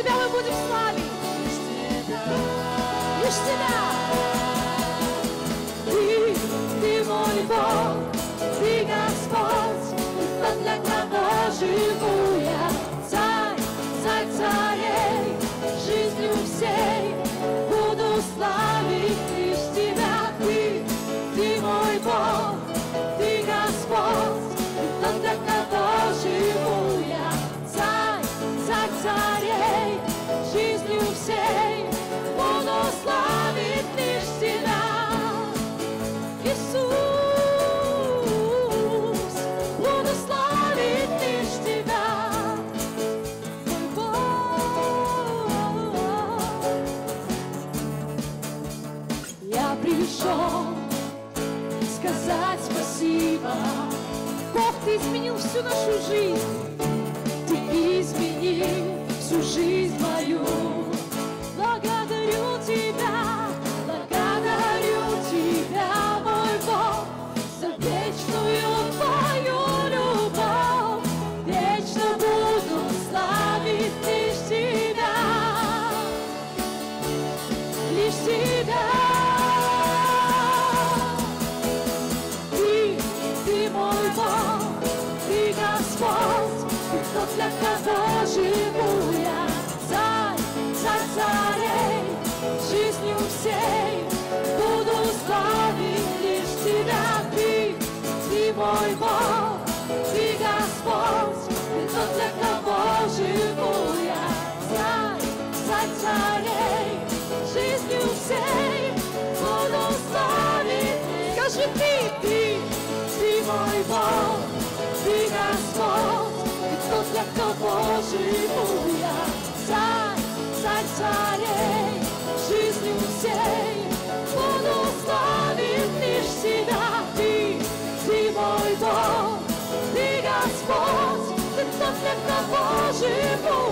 Тебя мы будем славить. Лишь Тебя. Лишь Тебя. Ты изменил всю нашу жизнь, Ты изменил всю жизнь мою. Ты, ты, ты ти мой Бог, Ты Господь, и кто хто для кого живу я, царь, царь царей, жизнью всей, буду славить лишь себя, ты, ты мой Бог, ты Господь, и кто для кого живу.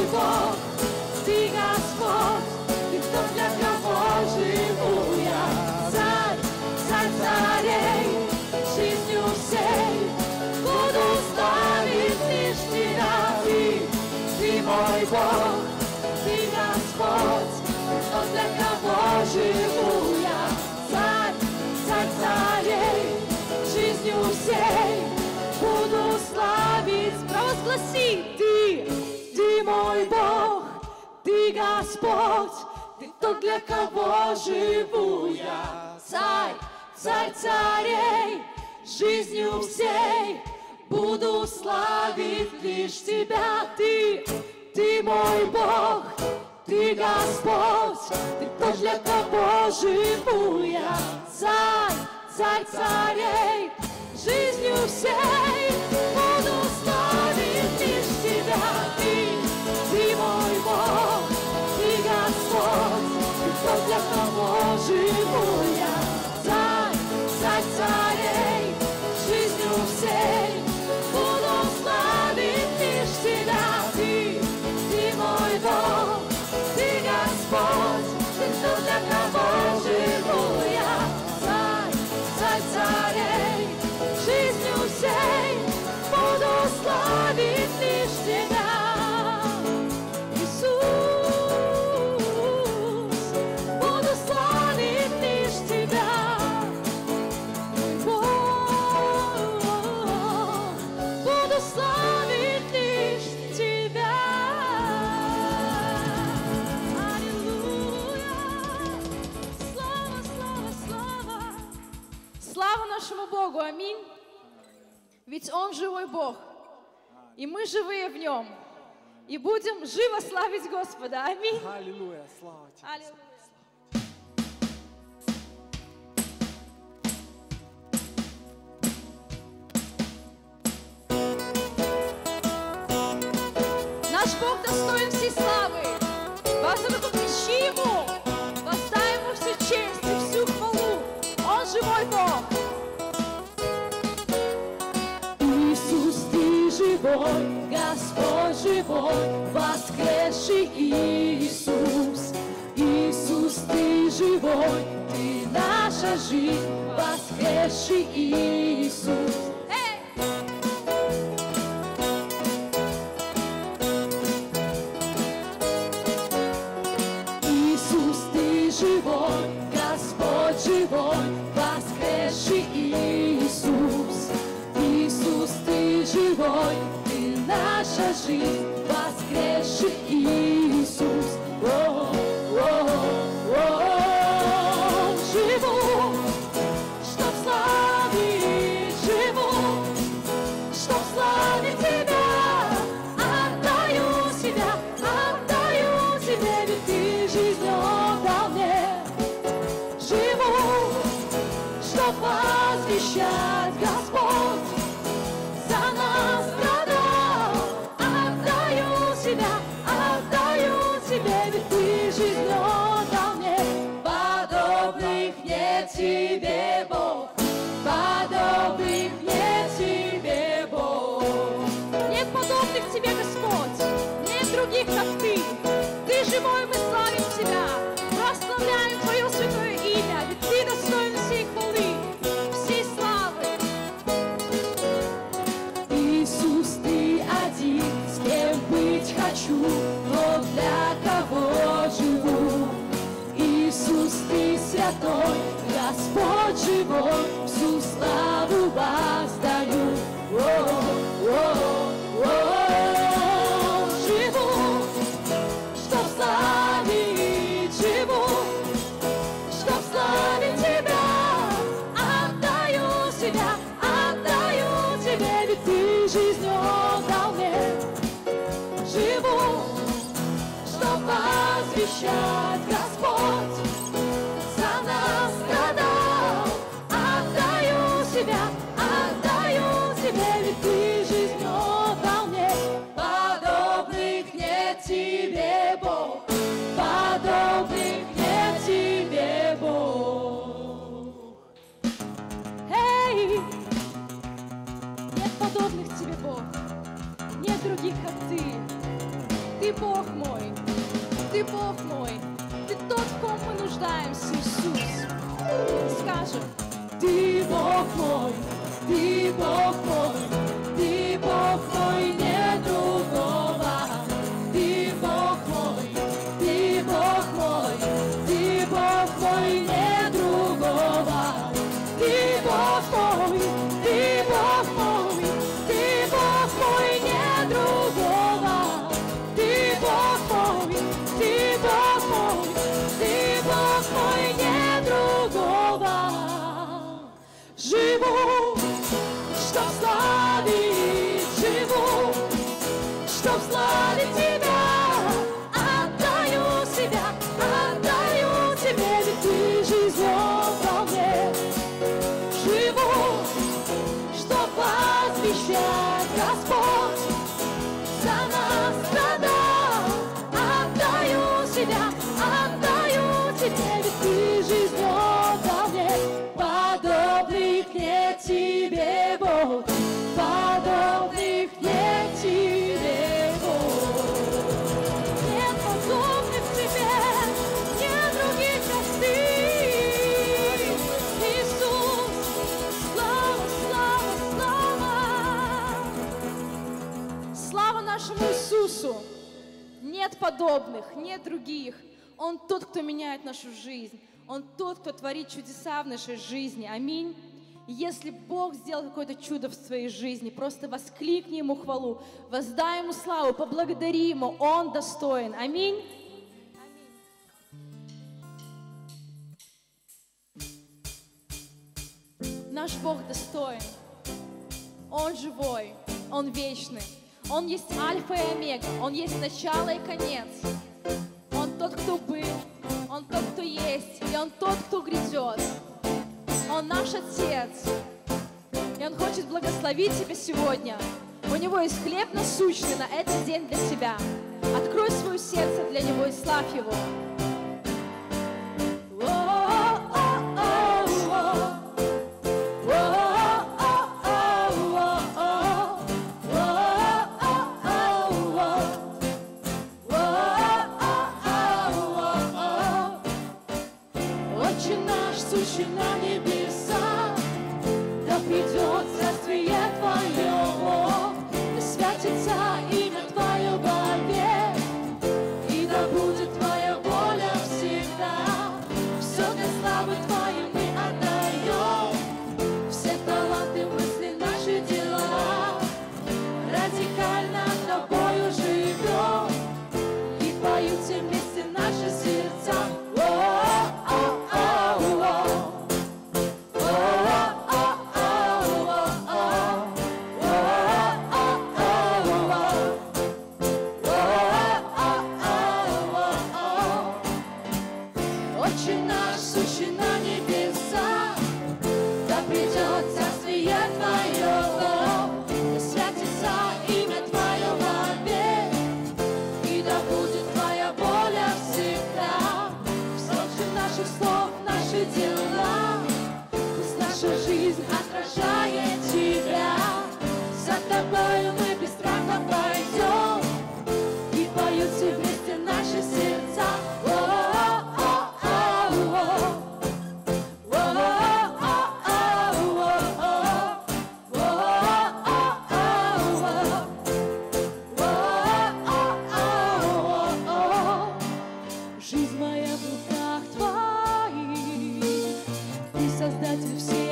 你说 Господь, ты тот, для кого живу я. Царь, царь царей, жизнью всей буду славить лишь тебя. Ты, ты мой Бог, ты Господь, ты тот, для кого живу я. Царь, царь царей, жизнью всей буду στο διαταγόζι μου. Ведь Он живой Бог, и мы живые в Нем. И будем живо славить Господа. Аминь. Аллилуйя, слава тебе. Аллилуйя. живой, воскресший Иисус. Иисус, ты живой, ты наша жизнь, воскресший Иисус. рождаемся, Иисус. Скажем, Ты Бог мой, Ты Бог мой, Нет подобных, нет других. Он тот, кто меняет нашу жизнь. Он тот, кто творит чудеса в нашей жизни. Аминь. Если Бог сделал какое-то чудо в своей жизни, просто воскликни Ему хвалу, воздай Ему славу, поблагодари Ему, Он достоин. Аминь. Аминь. Наш Бог достоин. Он живой, Он вечный. Он есть альфа и омега, Он есть начало и конец. Он тот, кто был, Он тот, кто есть, и Он тот, кто грядет. Он наш Отец, и Он хочет благословить тебя сегодня. У Него есть хлеб насущный на этот день для тебя. Открой свое сердце для Него и славь Его. создатель всей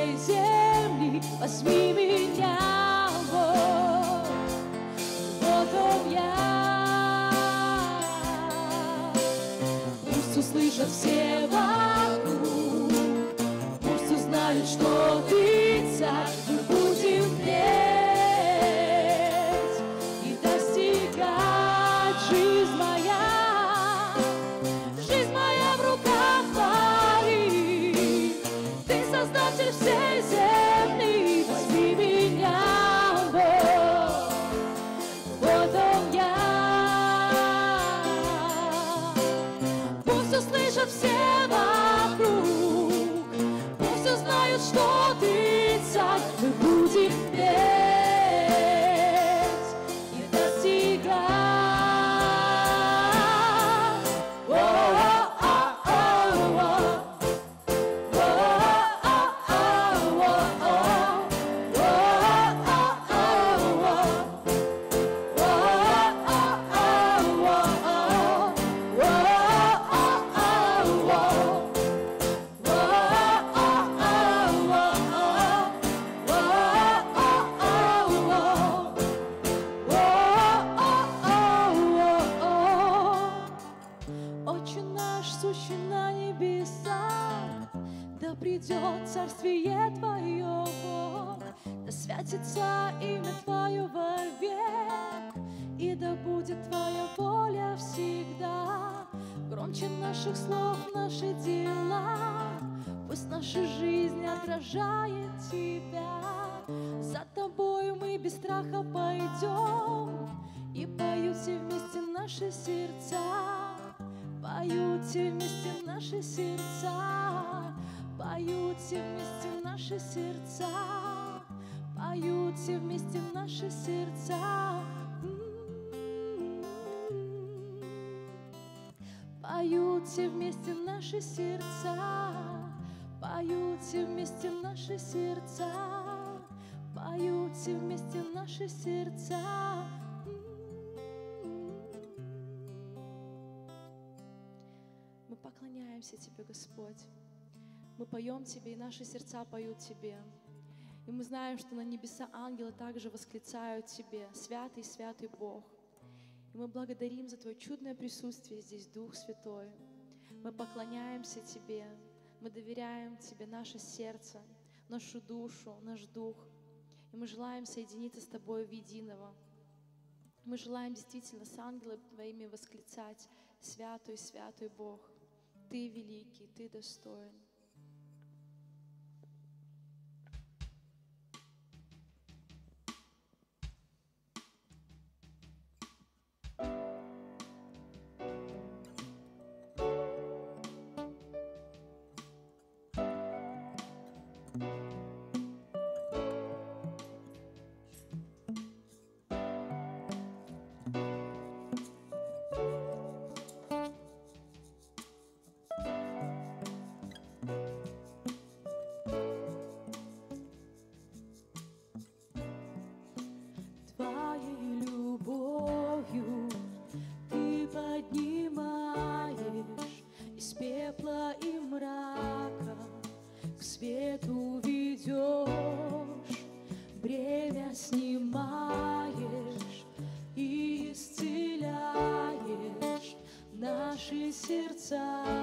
Наших слов наши дела. Пусть наша жизнь отражает Тебя. За Тобой мы без страха пойдем. И поют все вместе наши сердца. Поют все вместе наши сердца все вместе наши сердца, поют все вместе наши сердца, поют все вместе наши сердца. Мы поклоняемся Тебе, Господь. Мы поем Тебе, и наши сердца поют Тебе. И мы знаем, что на небеса ангелы также восклицают Тебе, святый, святый Бог. И мы благодарим за Твое чудное присутствие здесь, Дух Святой. Мы поклоняемся Тебе, мы доверяем Тебе наше сердце, нашу душу, наш дух. И мы желаем соединиться с Тобой в единого. Мы желаем действительно с ангелами Твоими восклицать «Святый, святый Бог, Ты великий, Ты достоин». Твоей сердца.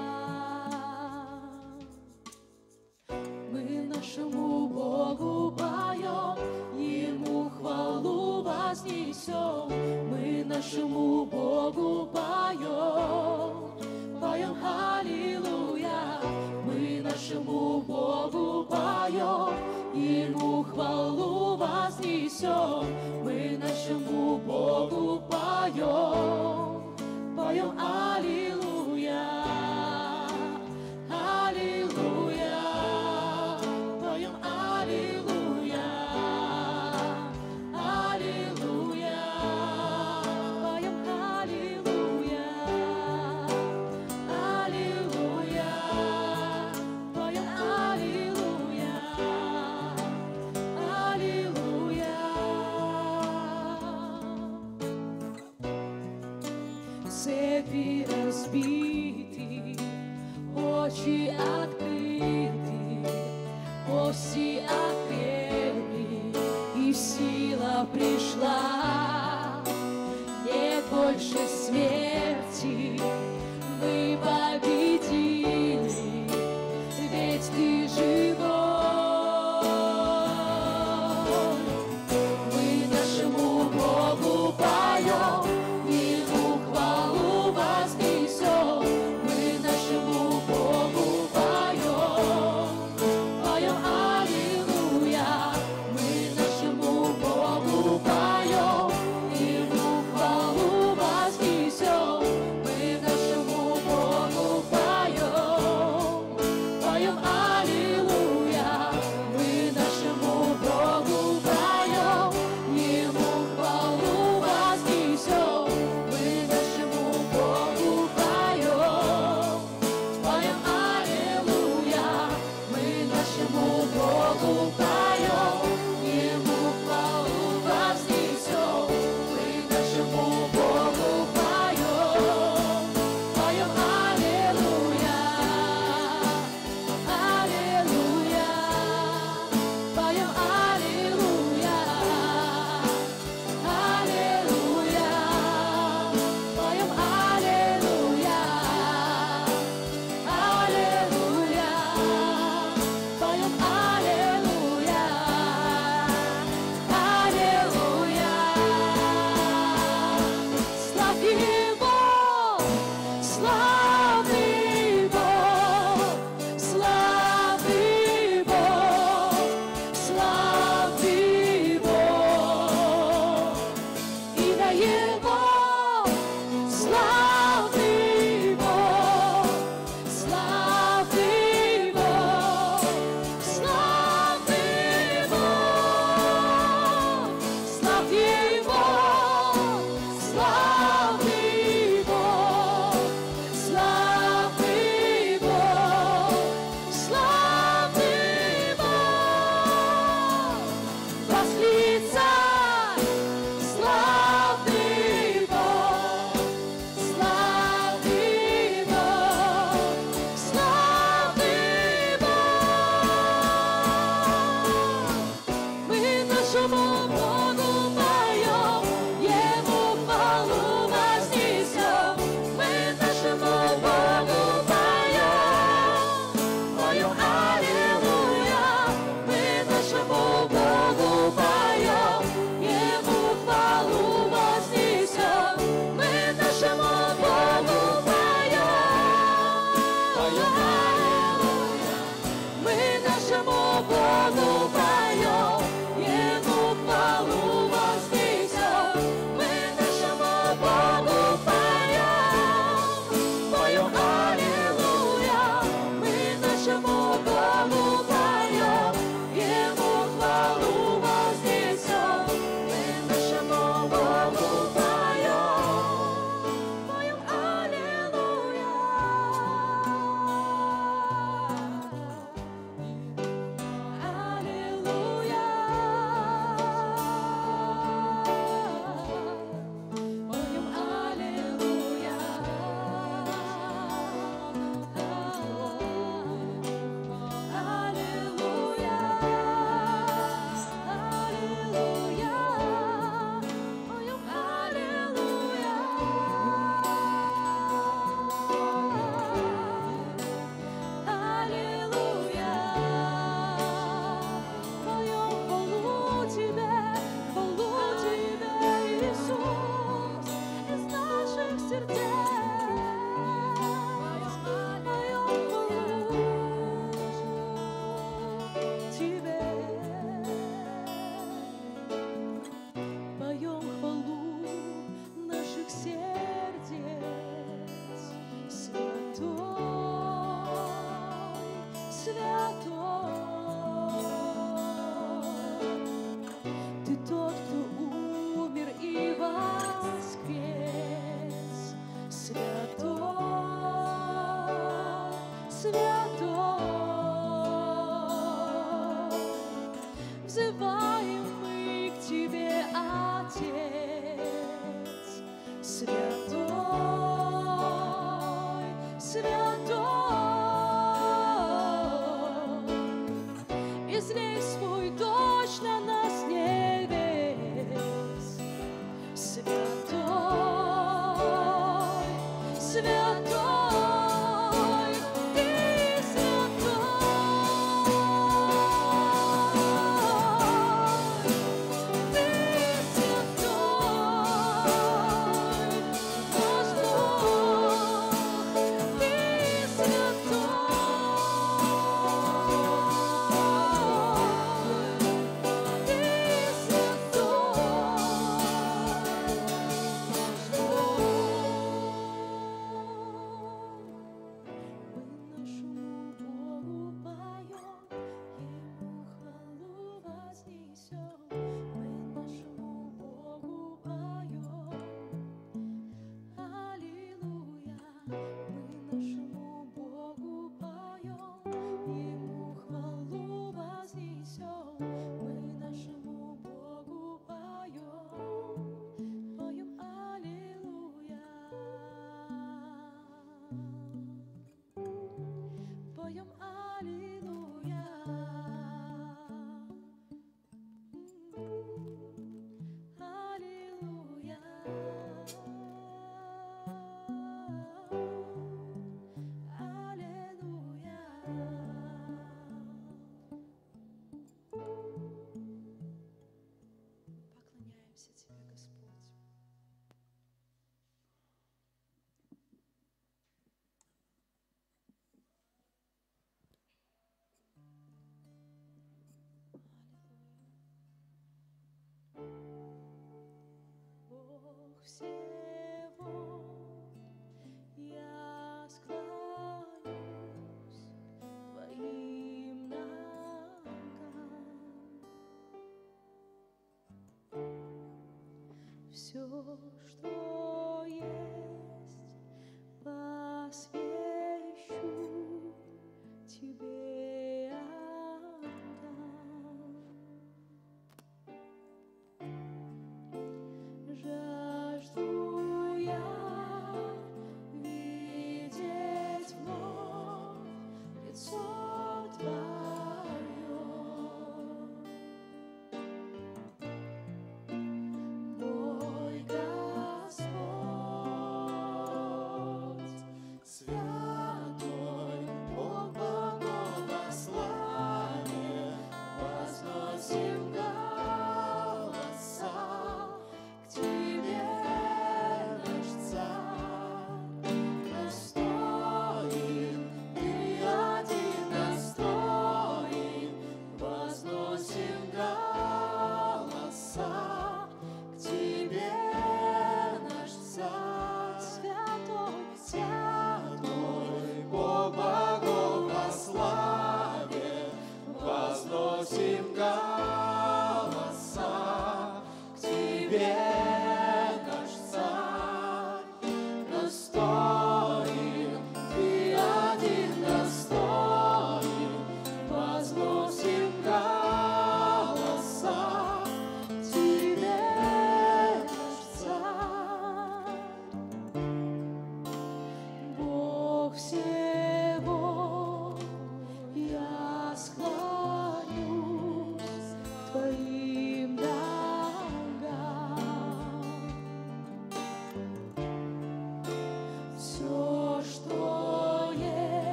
Что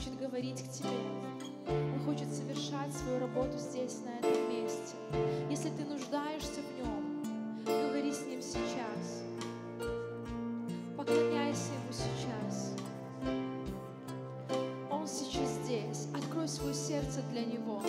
хочет говорить к тебе. Он хочет совершать свою работу здесь, на этом месте. Если ты нуждаешься в нем, говори с ним сейчас. Поклоняйся ему сейчас. Он сейчас здесь. Открой свое сердце для него.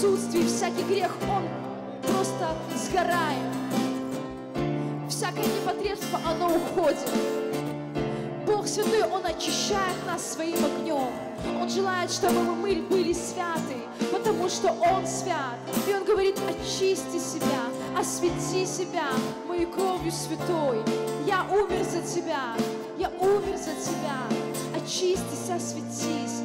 Присутствии всякий грех, он просто сгорает. Всякое непотребство, оно уходит. Бог Святой, Он очищает нас своим огнем. Он желает, чтобы мы были святы, потому что Он свят. И Он говорит, очисти себя, освети себя моей кровью святой. Я умер за тебя, я умер за тебя. Очистись, осветись,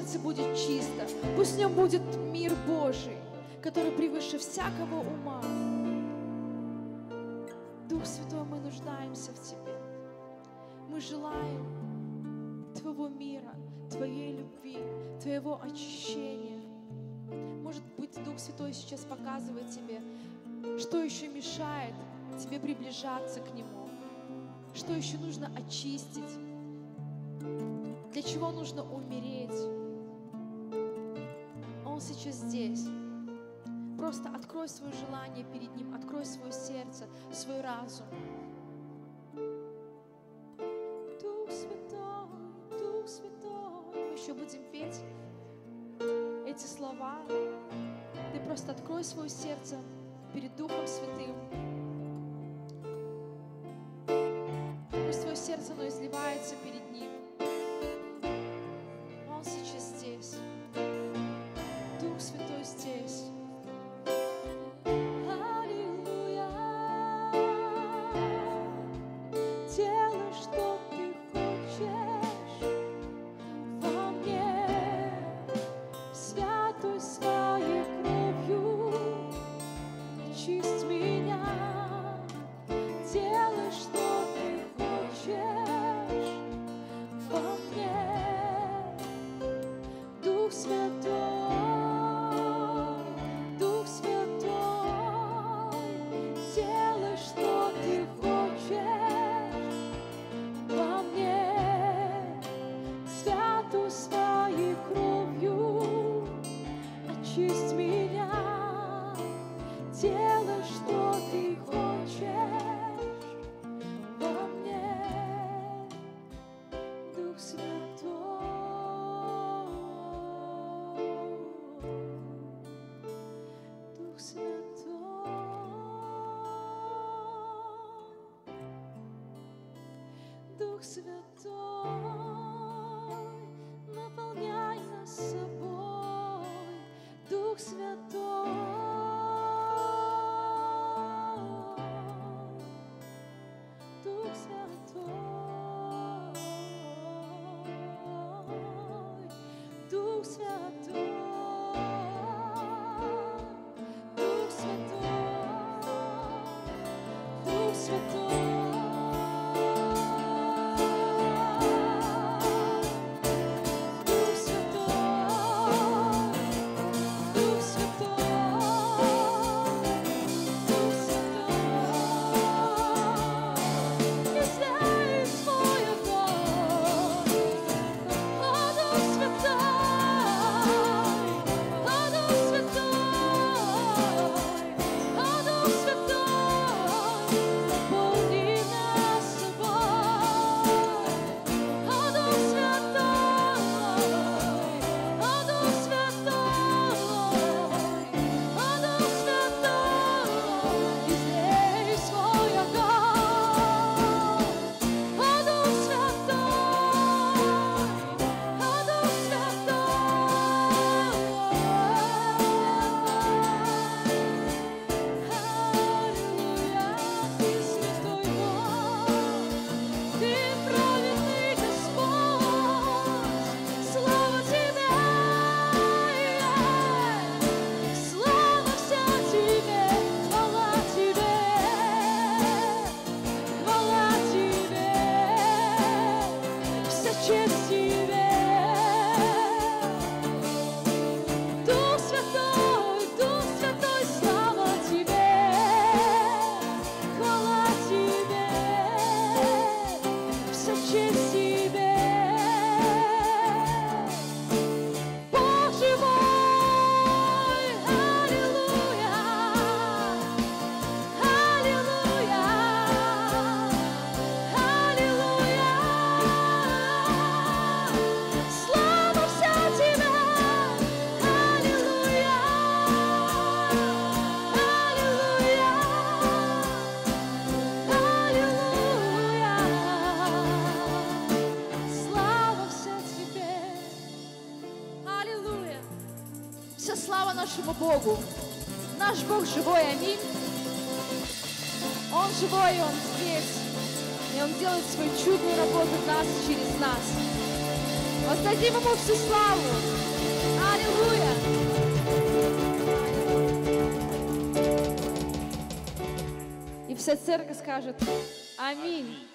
сердце будет чисто, пусть в нем будет мир Божий, который превыше всякого ума. Дух Святой, мы нуждаемся в Тебе. Мы желаем Твоего мира, Твоей любви, Твоего очищения. Может быть, Дух Святой сейчас показывает Тебе, что еще мешает Тебе приближаться к Нему, что еще нужно очистить, для чего нужно умереть. Он сейчас здесь. Просто открой свое желание перед Ним, открой свое сердце, свой разум. Дух Святой, Дух Святой. Мы еще будем петь эти слова. Ты просто открой свое сердце перед Духом Святым. Пусть твое сердце, оно изливается перед Ним. Douce toi, douce toi, douce toi. нашему Богу. Наш Бог живой, аминь. Он живой, Он здесь. И Он делает свою чудную работу в нас через нас. Воздадим Ему всю славу. Аллилуйя! И вся церковь скажет Аминь.